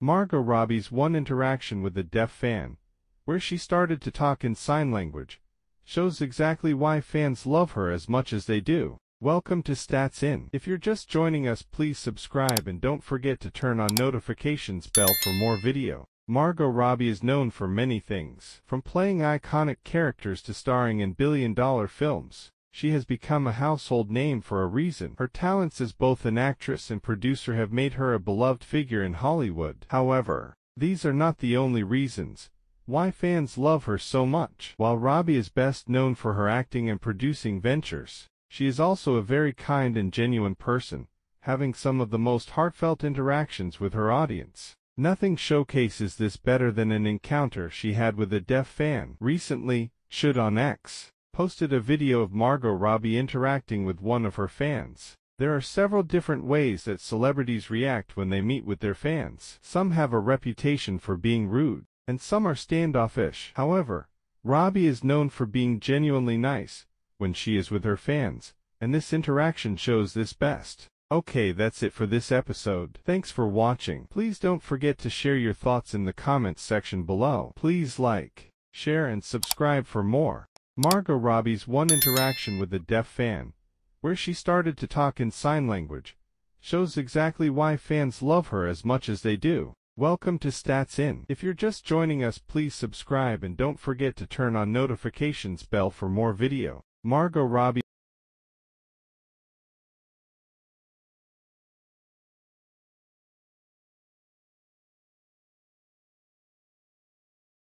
Margot Robbie's one interaction with a deaf fan, where she started to talk in sign language, shows exactly why fans love her as much as they do. Welcome to StatsInn. If you're just joining us, please subscribe and don't forget to turn on notifications bell for more video. Margot Robbie is known for many things, from playing iconic characters to starring in billion-dollar films. She has become a household name for a reason. Her talents as both an actress and producer have made her a beloved figure in Hollywood. However, these are not the only reasons why fans love her so much. While Robbie is best known for her acting and producing ventures, she is also a very kind and genuine person, having some of the most heartfelt interactions with her audience. Nothing showcases this better than an encounter she had with a deaf fan. Recently, Should on X posted a video of Margot Robbie interacting with one of her fans. There are several different ways that celebrities react when they meet with their fans. Some have a reputation for being rude, and some are standoffish. However, Robbie is known for being genuinely nice when she is with her fans, and this interaction shows this best. Okay, that's it for this episode. Thanks for watching. Please don't forget to share your thoughts in the comments section below. Please like, share, and subscribe for more. Margot Robbie's one interaction with a deaf fan, where she started to talk in sign language, shows exactly why fans love her as much as they do. Welcome to StatsInn. If you're just joining us, please subscribe and don't forget to turn on notifications bell for more video. Margot Robbie